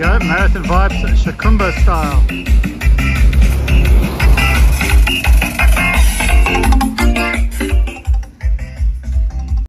go, Marathon Vibes Shakumba style.